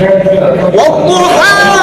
والضحى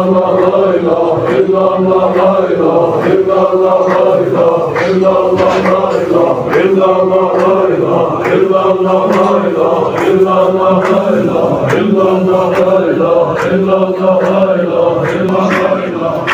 الله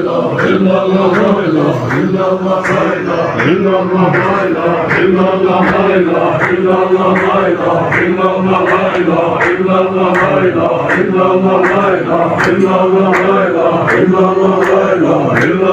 الله إلا الله لا إله إلا الله لا إله إلا الله لا إله إلا الله لا إله إلا الله لا إله إلا الله لا إله إلا الله لا إله إلا الله لا إله إلا الله لا إله إلا الله لا إله إلا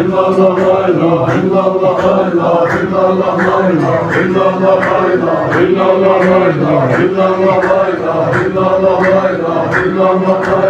illallah la ilahe illallah la ilahe illallah la ilahe illallah la ilahe illallah la ilahe illallah la ilahe illallah la ilahe illallah la ilahe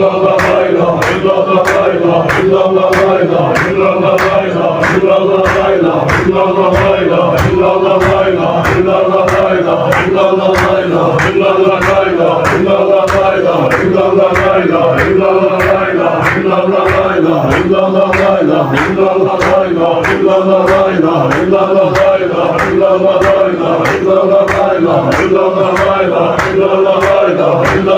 Love, love, love. ひららららららら。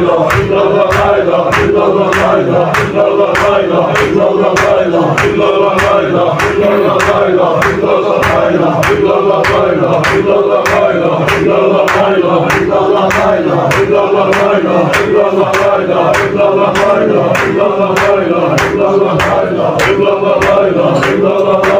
الله إلا الله لا إله إلا الله لا إله إلا الله لا إله إلا الله لا إله إلا الله لا إله إلا الله لا إله إلا الله لا إله إلا الله لا إله إلا الله لا إله إلا الله لا إله إلا الله لا إله إلا الله لا إله إلا الله لا إله إلا الله لا إله إلا الله لا إله إلا الله لا إله إلا الله لا إله إلا الله لا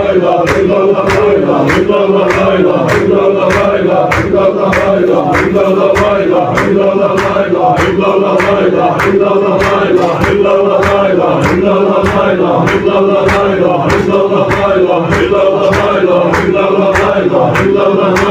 Love, love, love.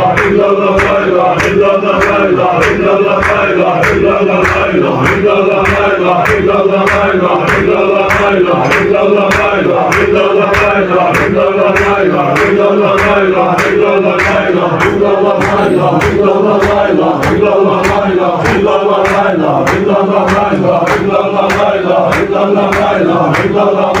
Allah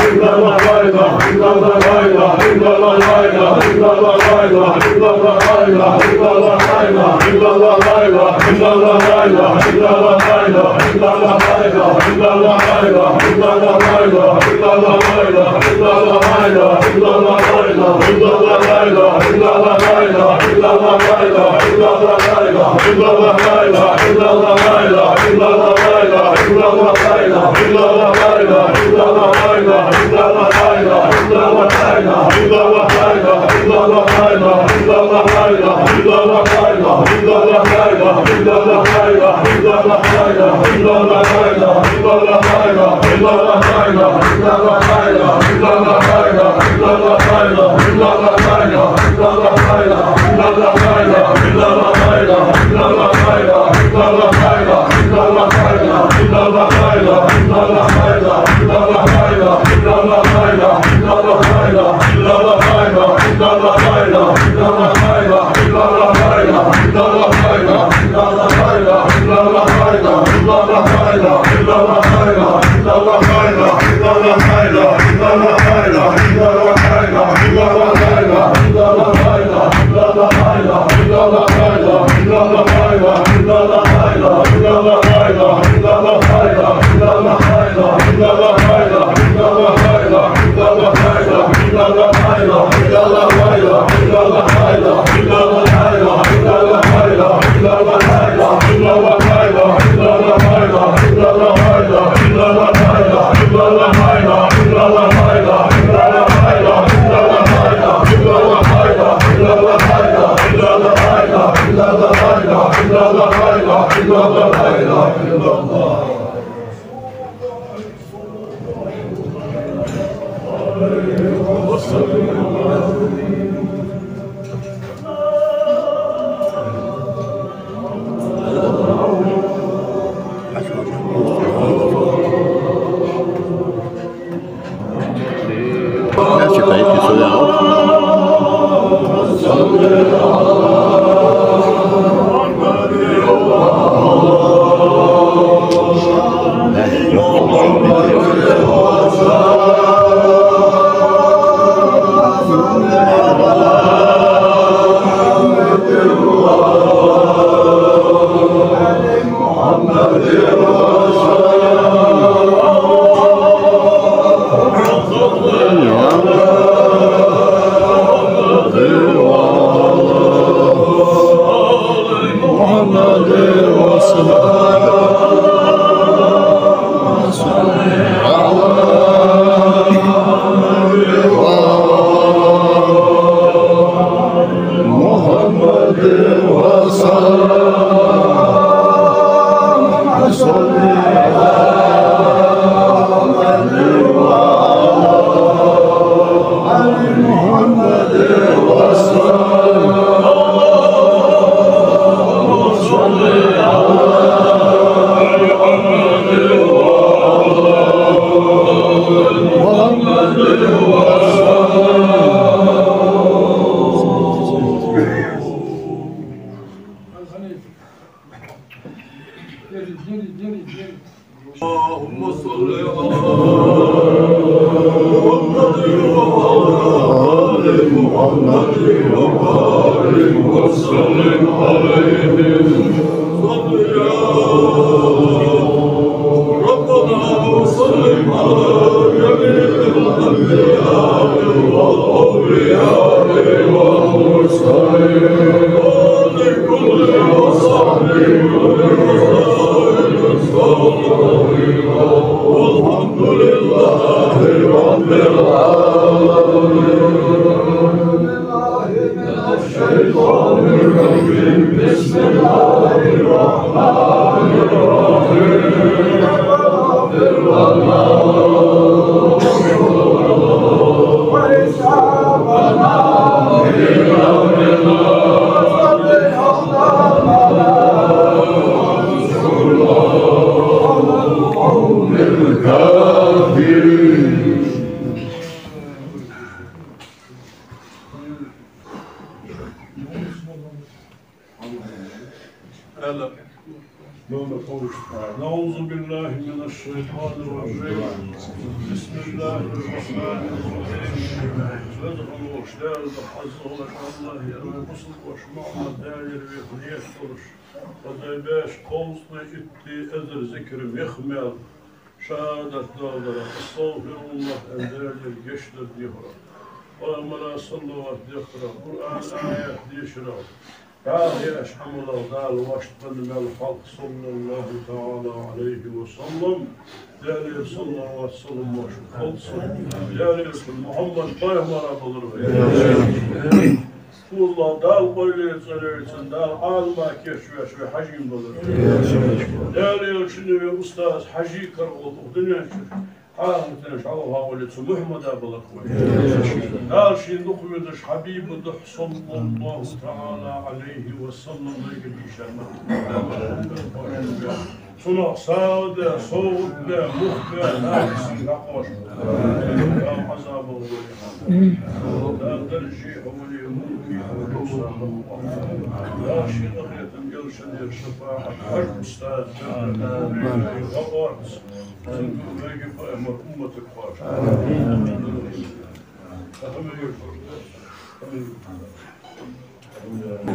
الله إلا الله لا إله إلا الله لا إله إلا الله لا إله إلا الله لا إله إلا الله لا إله إلا الله لا إله إلا الله hayla, illallah hayla, illallah hayla, illallah Alır mısın koşma ona değer ve hürriyet olur. Vazibeş kovsuna itti ezer zikrim yıkmel. Şehadet dağlara, estağfirullah endelir geçtir dihra. Olamara sallavat dihra, Kur'an ayet dihra. Kâhi eşhamulav dal vaştbel halk sallallahu teala aleyhi ve sellem. Değerli sallallahu aleyhi ve sellem olsun. Değerli Muhammed Bayhamara bulur. Resulullah dal koyluyor söylüyorsun dal alma keşfeş ve hacim olur. Değerli şimdi ve ustaz hacı kargoluk dünya şu. Halatın şalva olet muhmada balık ve. Dal şimdi kuyuduş Habibu duh sallallahu teala aleyhi ve sellem ve gülüşen. صنع صاد صوت مخ ناقص نقر عذاب لا الجيح واليموت والبصر لا شيء يرشد الشفاعة حج أستاذ غبر يجب أمر أمتك فاشل أمين أمين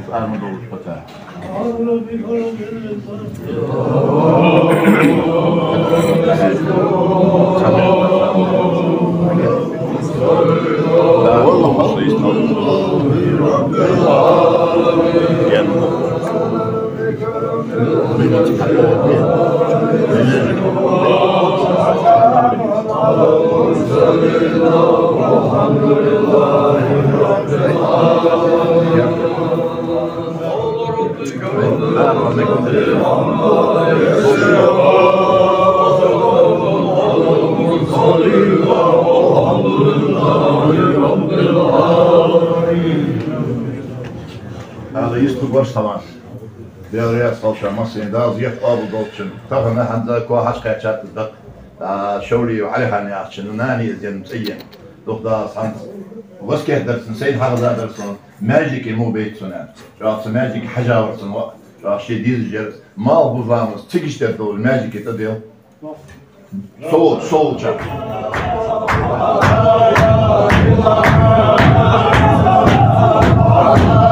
삶으로 보자. Alhamdulillah, Rabbil Alamin. Baştalar. Devreye salçaması da ziyet abu dolçun. Tahına handa ko haşka çatıldık. Şöyle yuhalihani açın. Nani izin musayyem. Duhda sant. دوخ دا صنت بس كيه درسن سين حق دا درسن ماجيك مو بيت سنان شاف ماجيك حاجة ورسن وقت شاف شي ديز جر ما هو بفامس تيجيش تدول ماجيك تديل سول سول جاك Thank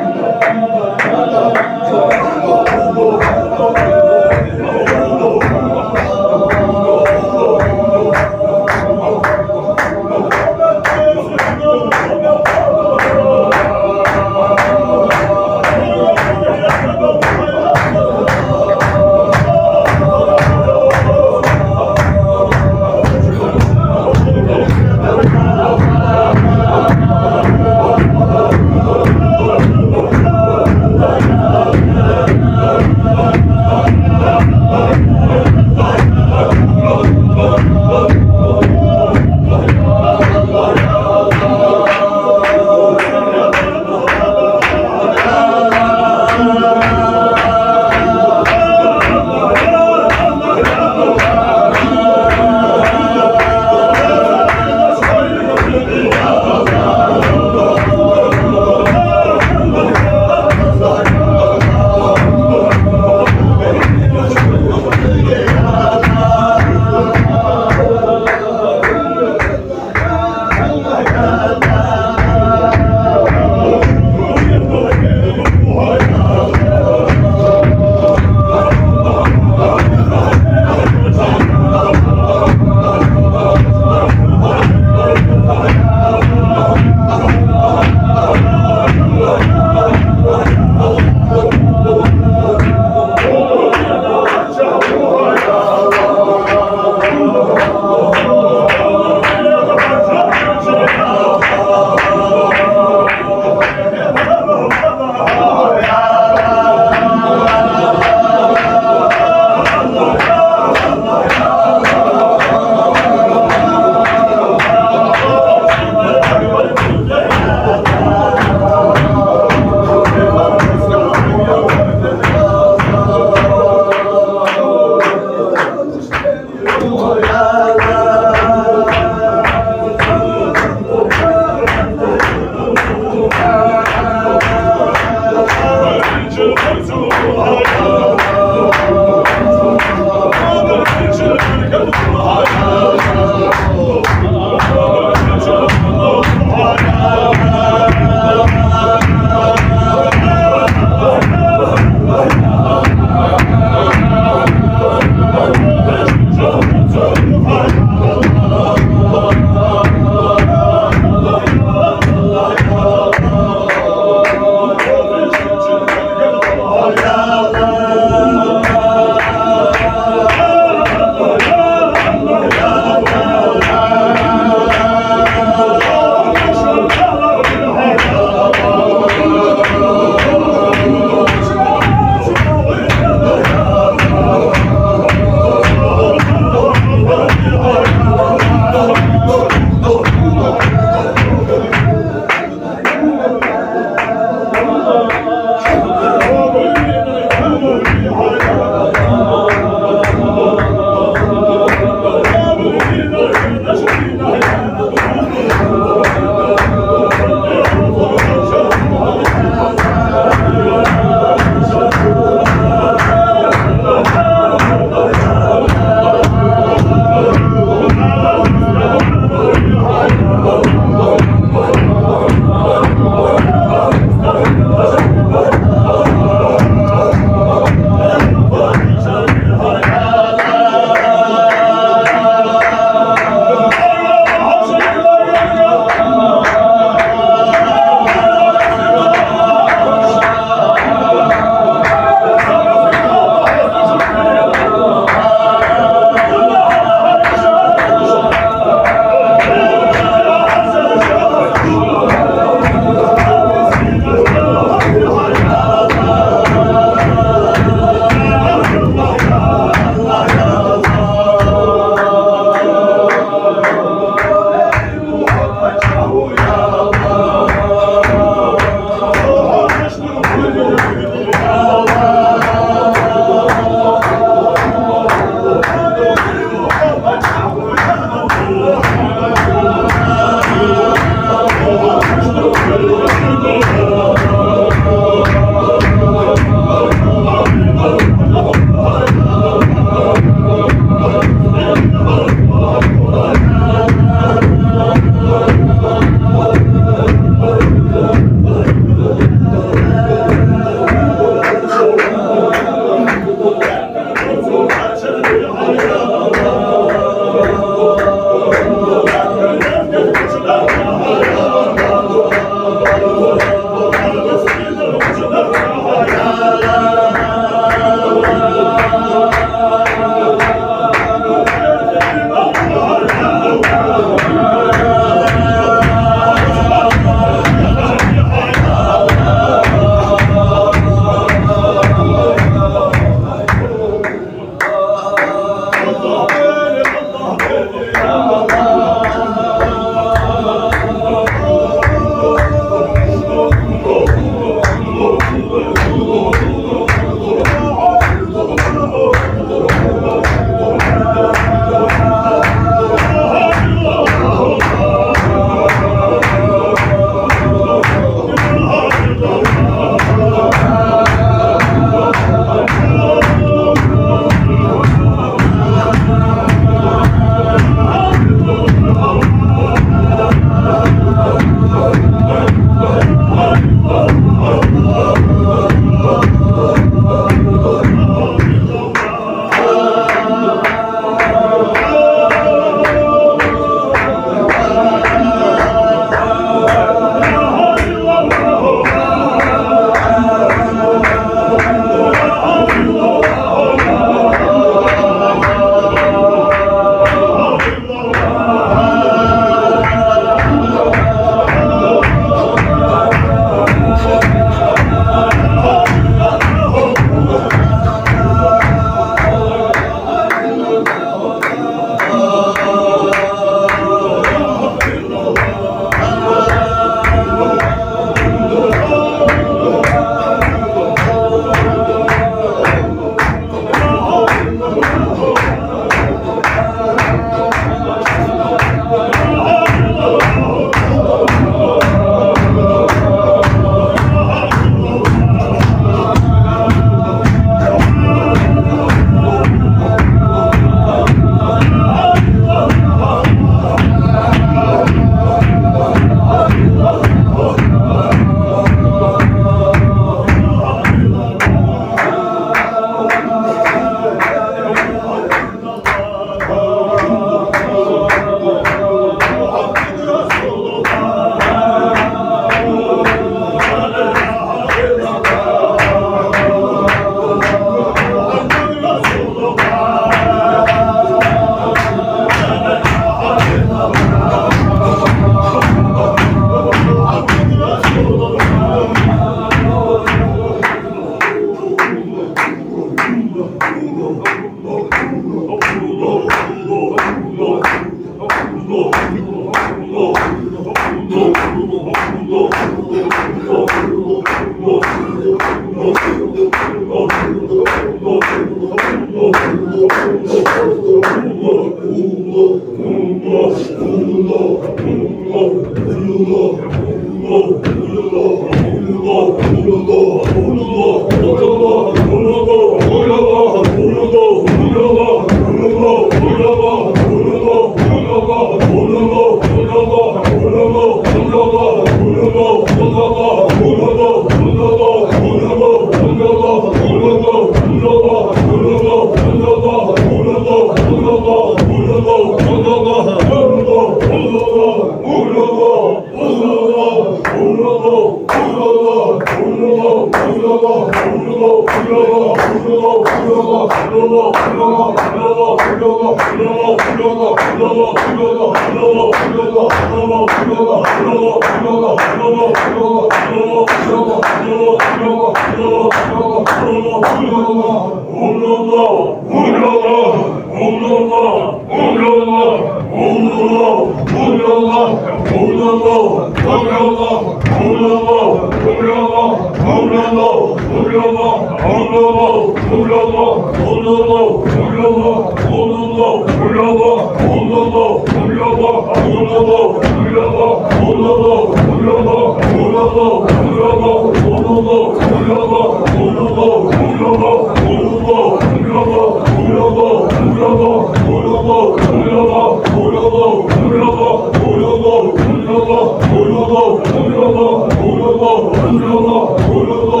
Senhor.